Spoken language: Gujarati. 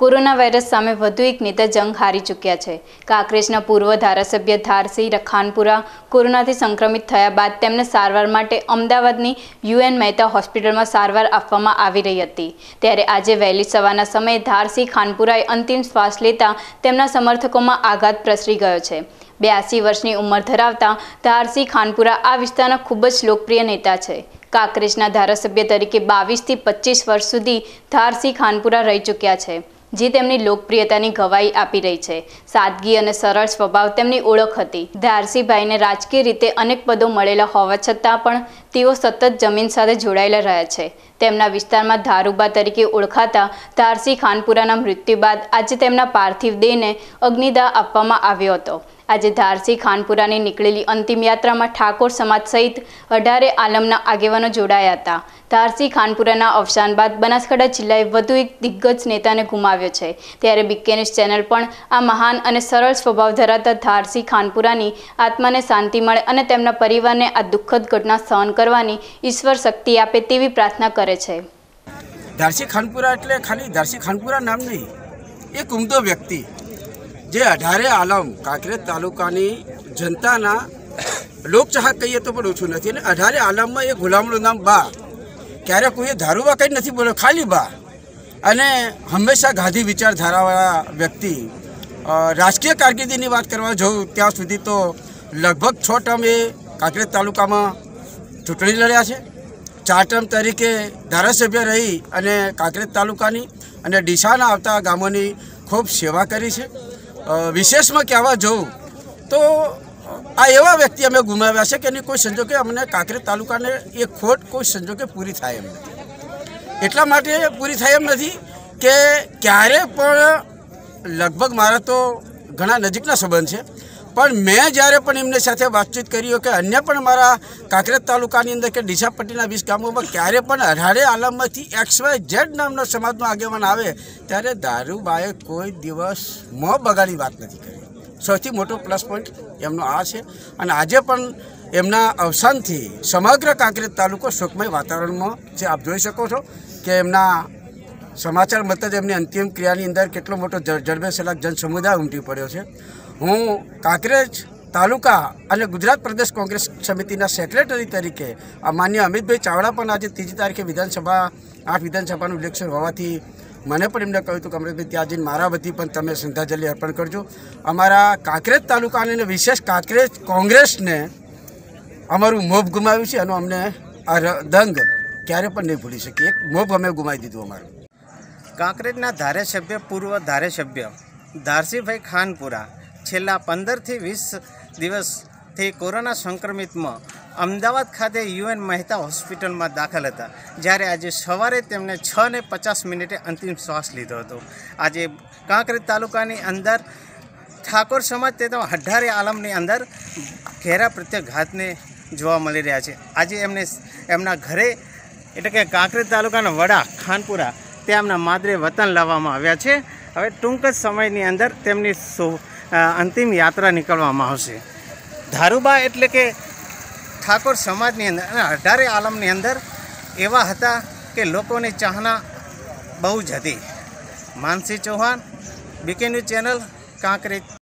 કોરોના વાયરસ સામે વધુ એક નેતા જંગ હારી ચૂક્યા છે. કાંકરેજના પૂર્વ ધારાસભ્ય ધારસિંહ રખાનપુરા કોરોનાથી સંક્રમિત થયા બાદ તેમને સારવાર માટે અમદાવાદની યુએન મહેતા હોસ્પિટલમાં સારવાર આપવામાં આવી રહી હતી. ત્યારે આજે વહેલી સવારના સમયે ધારસિંહ ખાનપુરાએ અંતિમ શ્વાસ લેતા તેમના સમર્થકોમાં આઘાત પ્રસરી ગયો છે. બ્યાસી વર્ષની ઉંમર ધરાવતા ધારસિંહ ખાનપુરા આ વિસ્તારના ખૂબ જ લોકપ્રિય નેતા છે. કાંકરેજના ધારાસભ્ય તરીકે બાવીસથી પચીસ વર્ષ સુધી ધારસિંહ ખાનપુરા રહી ચૂક્યા છે. જે તેમની લોકપ્રિયતાની ગવાહી આપી રહી છે. સાદગી અને સરળ સ્વભાવ તેમની ઓળખ હતી. ધારસીભાઈને રાજકીય રીતે અનેક પદો મળેલા હોવા છતાં પણ તેઓ સતત જમીન સાથે જોડાયેલા રહ્યા છે. તેમના વિસ્તારમાં ધારુબા તરીકે ઓળખાતા ધારસી ખાનપુરાના મૃત્યુ બાદ આજે તેમના પાર્થિવ દેહને અગ્નિદાહ આપવામાં આવ્યો હતો. આજે ધારસી, ખાનપુરાની નીકળેલી અંતિમ યાત્રામાં ઠાકોર સમાજ સહિત અઢારે આલમના આગેવાનો જોડાયા હતા. ધારસી, ખાનપુરાના અવસાન બાદ બનાસકાંઠા જિલ્લાએ વધુ એક દિગ્ગજ નેતાને ગુમાવ્યો છે. ત્યારે બીકે ચેનલ પણ આ મહાન અને સરળ સ્વભાવ ધરાવતા ધારસી, ખાનપુરાની આત્માને શાંતિ મળે અને તેમના પરિવારને આ દુઃખદ ઘટના સહન કરવાની ઈશ્વર શક્તિ આપે તેવી પ્રાર્થના કરે છે. ધારસી, ખાનપુરા એટલે ખાલી ધારસી, ખાનપુરા નામ નહીં. એક ઉમદો વ્યક્તિ. જે અઢારે આલમ કાંકરેજ તાલુકાની જનતાના લોકચાહક કહીએ તો પણ ઓછું નથી. અને અઢારે આલમમાં એ ગુલામનું નામ બા. ક્યારે કોઈએ ધારુબા કંઈ નથી બોલ્યો, ખાલી બા. અને હંમેશા ગાંધી વિચારધારાવાળા વ્યક્તિ રાજકીય કારકિર્દીની વાત કરવા જાઉં ત્યાં સુધી તો લગભગ છ ટર્મ એ કાંકરેજ તાલુકામાં ચૂંટણી લડ્યા છે. ચાર ટર્મ તરીકે ધારાસભ્ય રહી અને કાંકરેજ તાલુકાની અને ડીસાના આવતા ગામોની ખૂબ સેવા કરી છે. વિશેષમાં કહેવા જઉં તો આ એવા વ્યક્તિ અમે ગુમાવ્યા છે કે એની કોઈ સંજોગે અમને કાંકરેજ તાલુકાને એ ખોટ કોઈ સંજોગે પૂરી થાય એમ નથી. એટલા માટે પૂરી થાય એમ નથી કે ક્યારે પણ લગભગ મારા તો ઘણા નજીકના સંબંધ છે. પણ મેં જ્યારે પણ એમની સાથે વાતચીત કરી હોય કે અન્ય પણ મારા કાંકરેજ તાલુકાની અંદર કે ડીસાપટ્ટીના વીસ ગામોમાં ક્યારે પણ અઢારે આલમમાંથી એક્સ વાય ઝેડ નામનો સમાજનો આગેવાન આવે, ત્યારે દારૂબાએ કોઈ દિવસ મોં બગાડી વાત નથી કરી. સૌથી મોટો પ્લસ પોઈન્ટ એમનો આ છે. અને આજે પણ એમના અવસાનથી સમગ્ર કાંકરેજ તાલુકો શોકમય વાતાવરણમાં જે આપ જોઈ શકો છો કે એમના સમાચાર મળતા જ એમની અંતિમ ક્રિયાની અંદર કેટલો મોટો જ- જડબેસલાક જન સમુદાય ઉમટી પડ્યો છે. હું કાંકરેજ તાલુકા અને ગુજરાત પ્રદેશ કોંગ્રેસ સમિતિના સેક્રેટરી તરીકે આ માન્ય અમિતભાઈ ચાવડા પણ આજે ત્રીજી તારીખે વિધાનસભા, આઠ વિધાનસભાનું ઇલેક્શન હોવાથી મને પણ એમને કહ્યું હતું કે અમૃતભાઈ ત્યાં જઈને મારા વતી પણ તમે શ્રદ્ધાંજલિ અર્પણ કરજો. અમારા કાંકરેજ તાલુકાને અને વિશેષ કાંકરેજ કોંગ્રેસને અમારું મોભ ગુમાવ્યું છે એનો અમને આ ર- દંગ ક્યારે પણ નહીં ભૂલી શકીએ. એક મોભ અમે ગુમાવી દીધું અમારું. કાંકરેજના ધારાસભ્ય, પૂર્વ ધારાસભ્ય ધારસીભાઈ ખાનપુરા છેલ્લા પંદરથી વીસ દિવસથી કોરોના સંક્રમિતમાં અમદાવાદ ખાતે યુએન મહેતા હોસ્પિટલમાં દાખલ હતા. જ્યારે આજે સવારે તેમને છ ને પચાસ મિનિટે અંતિમ શ્વાસ લીધો હતો. આજે કાંકરેજ તાલુકાની અંદર ઠાકોર સમાજ તે તો અઢારે આલમની અંદર ઘેરા પ્રત્યાઘાતને જોવા મળી રહ્યા છે. આજે એમને એમના ઘરે એટલે કે કાંકરેજ તાલુકાના વડા ખાનપુરા તે એમના માદરે વતન લાવવામાં આવ્યા છે. હવે ટૂંક જ સમયની અંદર તેમની અંતિમ યાત્રા નીકળવામાં આવશે. ધારુબા એટલે કે ઠાકોર સમાજની અંદર અને અઢારે આલમની અંદર એવા હતા કે લોકોની ચાહના બહુ જ હતી. Mansi Chauhan, BK news channel, Kankrej.